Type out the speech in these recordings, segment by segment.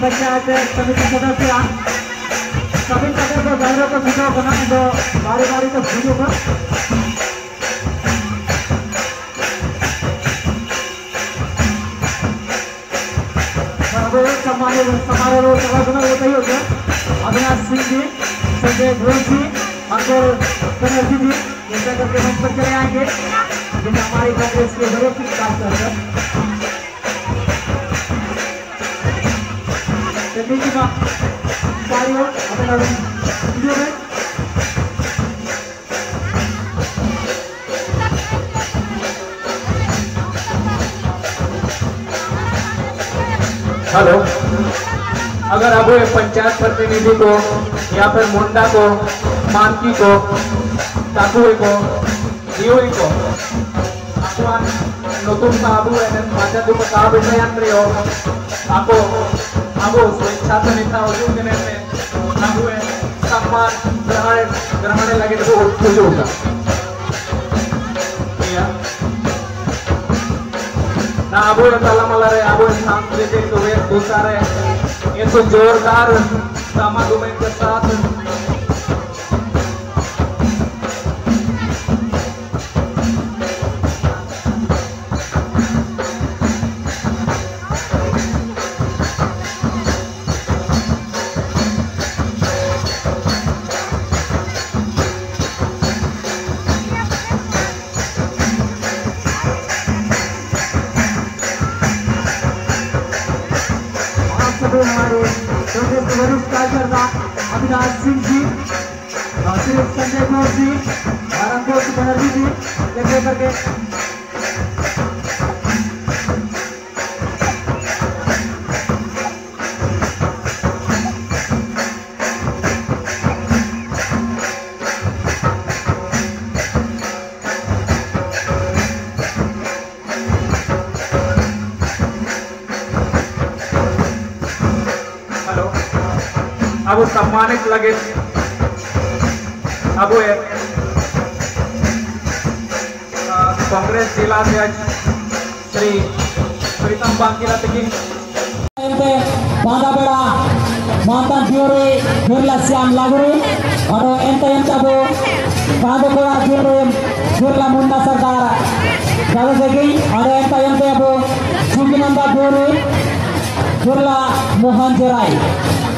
पंचायत समिति सदस्य. सभी सदस्य बैनरों को वीडियो बनाने दो बारी बारी वीडियो का सम्मानित समारोह सभासद होता ही होगा अविनाश सिंह जी संजय घोष जी अंकुर बनर्जी जी जैसा करके मंच पर चले आएँगे जिन्हें हमारी कांग्रेस के की काम कर अपना वीडियो में। हेलो। अगर अब पंचायत प्रतिनिधि को या फिर मुंडा को मार्की को चाकुए को जीवी को। आसमान नतून साबू एन एन पाचा जो साब उपयंत्री हो। आपको आपो स्वेच्छा से नेता हो जुड़ दिन में साबू सम्मान, ग्रहण ग्रहण लगे तो खुश होगा। ना आबो ये तला मला रहे आबो ये सांस तो वेर दूसरा ये तो जोरदार सामाजिक के साथ कार्यकर्ता अविनाश सिंह जी संजय घोष जी अंकुश बनर्जी जी करके अब सम्मानित लगे अब अ, कांग्रेस जिला अध्यक्ष श्री प्रीतम ado ente ente abo banda beda fiore firla munda sardar kada segi ado ente ente abo sukinanda fiore firla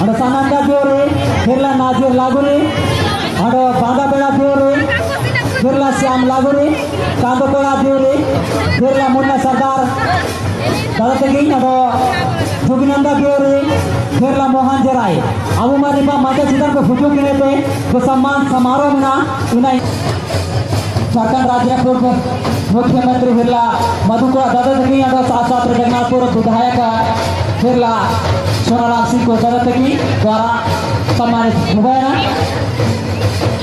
अंदर सामान का ज़ोर है फिरला ना ज़ोर लागू रे। अंदर बांदा बड़ा ज़ोर है फिरला श्याम लागू रे। कांदो कोड़ा ज़ोर है फिरला मुन्ना सरदार। तरत गई अंदर जुगनंदा ज़ोर है फिरला मोहन जराय अब हमारे पास माता सीता को फुटो के पे को सम्मान समारोह में ना उन्हें चाकन राज्य को मुख्यमंत्री फिरला मधुकोड़ा दादा सिंह अंदर साथ साथ जगन्नाथपुर विधायक बिरला सोनाराम सिंह को दादा की द्वारा सम्मानित हुए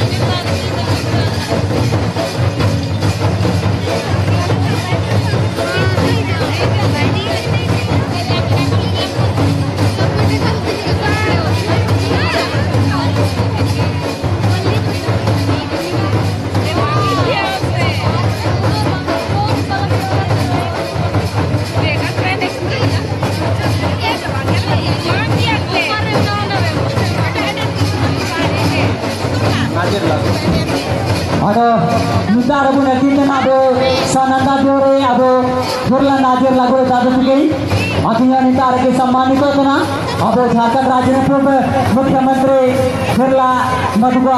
अब मुद्दाहरू बुढा किन्दैन अब सनाता दोरे अब दुर्ला नाजेरला गोरे दाजुपुगै अखिया नेताहरूकै सम्मानित अब झारखण्ड राज्य पूर्व मुख्यमन्त्री दुर्ला मधुको